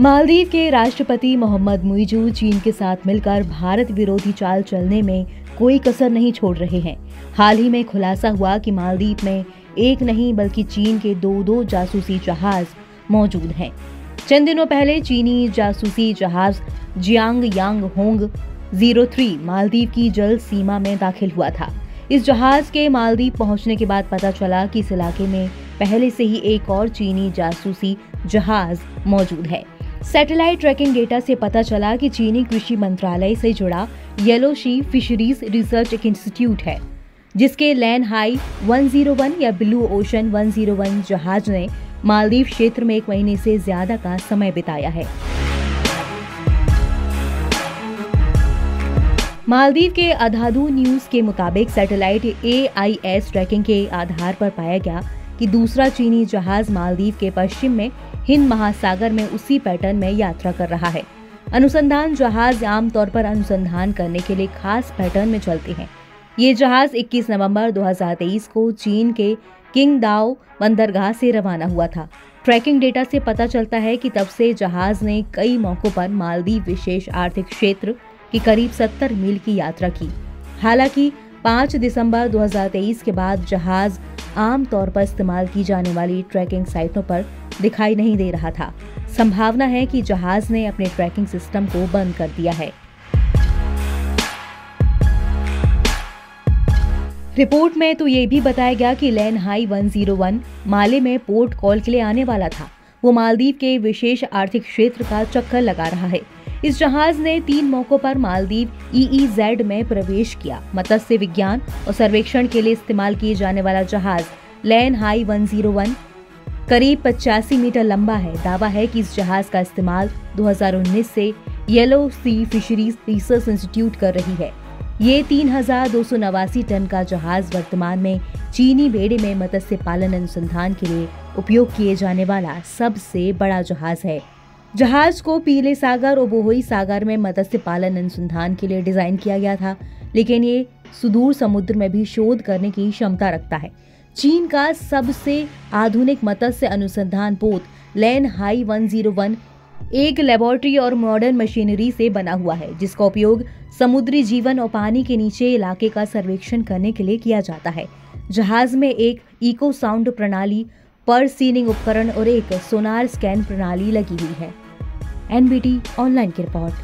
मालदीव के राष्ट्रपति मोहम्मद मुइजू चीन के साथ मिलकर भारत विरोधी चाल चलने में कोई कसर नहीं छोड़ रहे हैं। हाल ही में खुलासा हुआ कि मालदीव में एक नहीं बल्कि चीन के दो दो जासूसी जहाज़ मौजूद हैं। चंद दिनों पहले चीनी जासूसी जहाज़ Xiang Yang Hong zero three Maldives की जल सीमा में दाखिल हुआ था। इस जहाज़ के मालदीव पहुँचने के बाद पता चला कि इस इलाके में पहले से ही एक और चीनी जासूसी जहाज़ मौजूद है। सैटेलाइट ट्रैकिंग डेटा से पता चला कि चीनी कृषि मंत्रालय से जुड़ा येलो शी फिशरीज रिसर्च एक इंस्टीट्यूट है, जिसके लैंड हाई 101 या ब्लू ओशन 101 जहाज़ ने मालदीव क्षेत्र में एक महीने से ज़्यादा का समय बिताया है। मालदीव के अधाधु न्यूज़ के मुताबिक सैटेलाइट एआईएस ट्रैकिंग के आधार पर पाया गया कि दूसरा चीनी जहाज़ मालदीव के पश्चिम में हिंद महासागर में उसी पैटर्न में यात्रा कर रहा है। अनुसंधान जहाज़ आमतौर पर अनुसंधान करने के लिए खास पैटर्न में चलते हैं। ये जहाज़ 21 नवंबर 2023 को चीन के किंग दाओ बंदरगाह से रवाना हुआ था। ट्रैकिंग डेटा से पता चलता है कि तब से जहाज़ ने कई मौकों पर मालदीव विशेष आर्थिक क्षेत्र की करीब 70 मील की यात्रा की। हालाँकि 5 दिसंबर 2023 के बाद जहाज़ आम तौर पर इस्तेमाल की जाने वाली ट्रैकिंग साइटों पर दिखाई नहीं दे रहा था। संभावना है कि जहाज़ ने अपने ट्रैकिंग सिस्टम को बंद कर दिया है। रिपोर्ट में तो ये भी बताया गया कि लैन हाई 101 माले में पोर्ट कॉल के लिए आने वाला था। वो मालदीव के विशेष आर्थिक क्षेत्र का चक्कर लगा रहा है। इस जहाज़ ने तीन मौकों पर मालदीव ईईजेड में प्रवेश किया। मत्स्य विज्ञान और सर्वेक्षण के लिए इस्तेमाल किए जाने वाला जहाज़ लैन हाई 101 करीब पचासी मीटर लंबा है। दावा है कि इस जहाज़ का इस्तेमाल 2019 से yellow sea fisheries research institute कर रही है। ये तीन हज़ार दो सौ नवासी टन का जहाज़ वर्तमान में चीनी बेड़े में मत्स्य पालन अनुसंधान के लिए उपयोग किए जाने वाला सबसे बड़ा जहाज़ है। जहाज़ को पीले सागर और बोहोई सागर में मत्स्य पालन अनुसंधान के लिए डिज़ाइन किया गया था, लेकिन ये सुदूर समुद्र में भी शोध करने की क्षमता रखता है। चीन का सबसे आधुनिक मत्स्य अनुसंधान पोत, लैन हाई 101 एक लेबोरेटरी और मॉडर्न मशीनरी से बना हुआ है, जिसका उपयोग समुद्री जीवन और पानी के नीचे इलाके का सर्वेक्षण करने के लिए किया जाता है। जहाज़ में एक इको साउंड प्रणाली पर सीनिंग उपकरण और एक सोनार स्कैन प्रणाली लगी हुई है। एनबीटी ऑनलाइन की रिपोर्ट।